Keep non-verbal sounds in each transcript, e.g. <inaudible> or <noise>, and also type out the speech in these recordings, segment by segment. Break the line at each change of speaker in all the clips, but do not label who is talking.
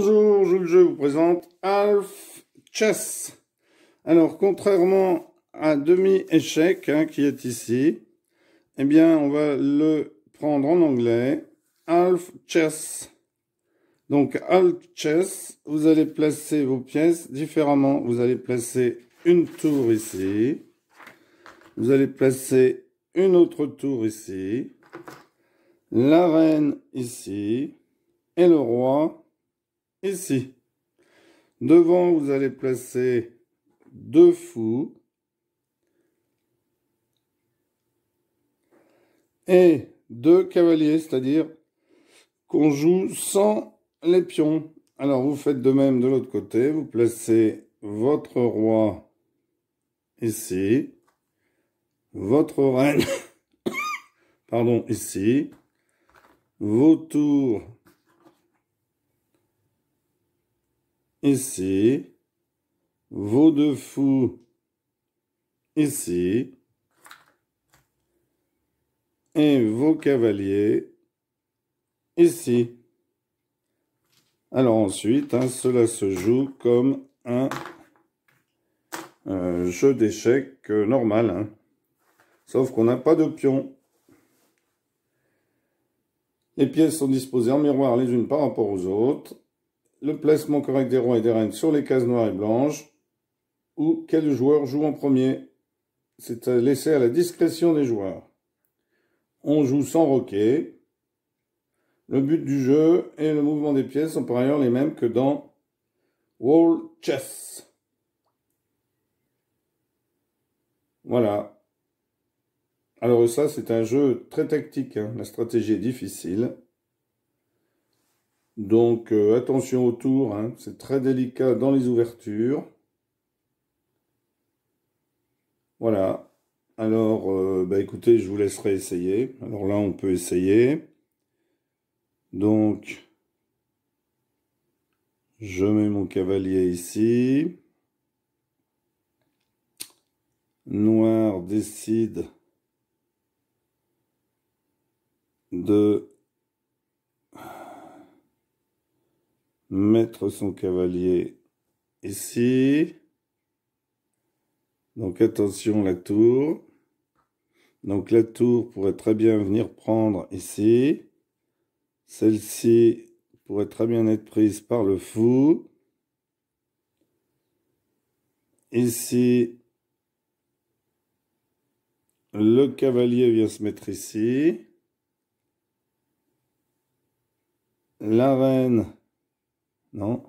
Bonjour, je vous présente Alf Chess. Alors, contrairement à demi-échec hein, qui est ici, eh bien, on va le prendre en anglais. Alf Chess. Donc, Alf Chess, vous allez placer vos pièces différemment. Vous allez placer une tour ici. Vous allez placer une autre tour ici. La reine ici. Et le roi ici. Devant, vous allez placer deux fous. Et deux cavaliers, c'est-à-dire qu'on joue sans les pions. Alors, vous faites de même de l'autre côté. Vous placez votre roi ici. Votre reine, <coughs> pardon, ici. Vos tours ici, vos deux fous ici, et vos cavaliers ici. Alors ensuite, hein, cela se joue comme un euh, jeu d'échecs euh, normal, hein. sauf qu'on n'a pas de pion. Les pièces sont disposées en miroir les unes par rapport aux autres le placement correct des rois et des reines sur les cases noires et blanches, ou quel joueur joue en premier. C'est laissé à la discrétion des joueurs. On joue sans roquet. Le but du jeu et le mouvement des pièces sont par ailleurs les mêmes que dans Wall Chess. Voilà. Alors ça, c'est un jeu très tactique. Hein. La stratégie est difficile. Donc euh, attention au tour, hein. c'est très délicat dans les ouvertures. Voilà. Alors, euh, bah écoutez, je vous laisserai essayer. Alors là, on peut essayer. Donc, je mets mon cavalier ici. Noir décide de mettre son cavalier ici. Donc attention la tour. Donc la tour pourrait très bien venir prendre ici. Celle-ci pourrait très bien être prise par le fou. Ici, le cavalier vient se mettre ici. La reine non.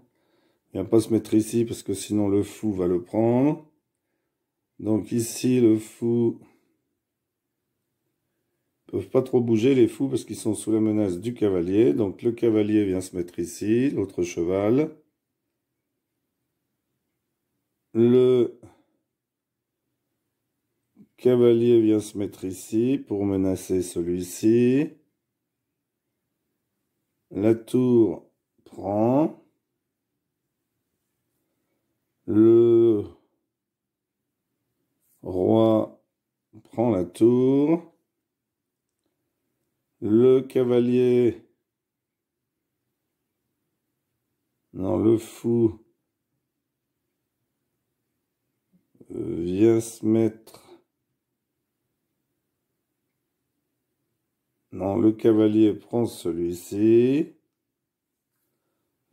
Il ne vient pas se mettre ici parce que sinon le fou va le prendre. Donc ici, le fou... ne peuvent pas trop bouger les fous parce qu'ils sont sous la menace du cavalier. Donc le cavalier vient se mettre ici, l'autre cheval. Le cavalier vient se mettre ici pour menacer celui-ci. La tour prend. Le roi prend la tour. Le cavalier... Non, le fou vient se mettre... Non, le cavalier prend celui-ci.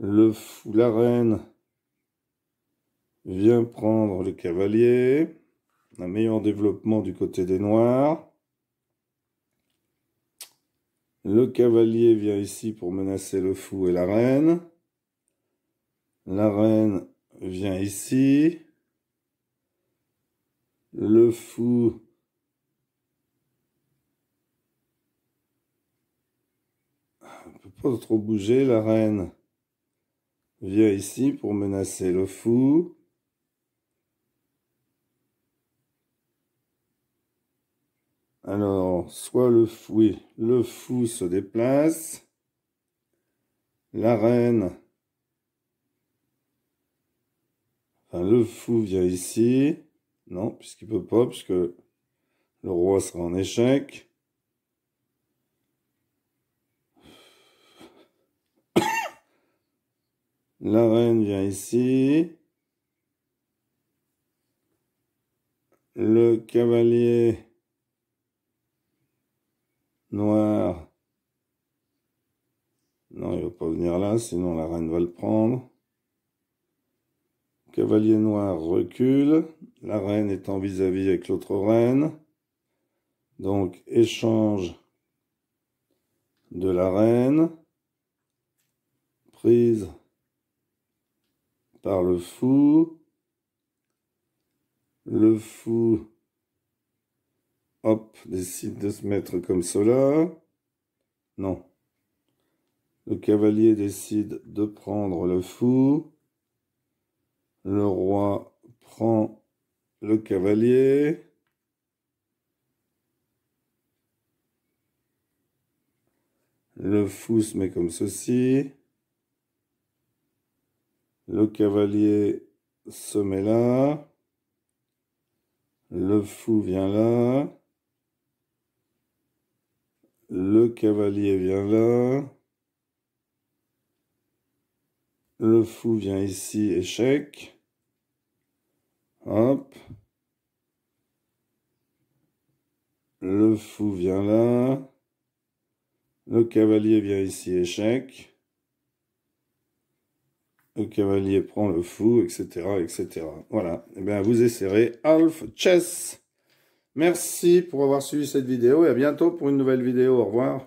Le fou, la reine vient prendre le cavalier. Un meilleur développement du côté des noirs. Le cavalier vient ici pour menacer le fou et la reine. La reine vient ici. Le fou ne peut pas trop bouger. La reine vient ici pour menacer le fou. Alors, soit le fou, le fou se déplace. La reine, enfin, le fou vient ici. Non, puisqu'il peut pas, puisque le roi sera en échec. <coughs> La reine vient ici. Le cavalier noir. Non, il va pas venir là, sinon la reine va le prendre. Cavalier noir recule. La reine étant vis-à-vis avec l'autre reine. Donc, échange de la reine. Prise par le fou. Le fou, hop, décide de se mettre comme cela. Non. Le cavalier décide de prendre le fou. Le roi prend le cavalier. Le fou se met comme ceci. Le cavalier se met là. Le fou vient là. Le cavalier vient là. Le fou vient ici, échec. Hop. Le fou vient là. Le cavalier vient ici, échec. Le cavalier prend le fou, etc., etc. Voilà. Eh bien, vous essayerez Alf Chess. Merci pour avoir suivi cette vidéo et à bientôt pour une nouvelle vidéo. Au revoir.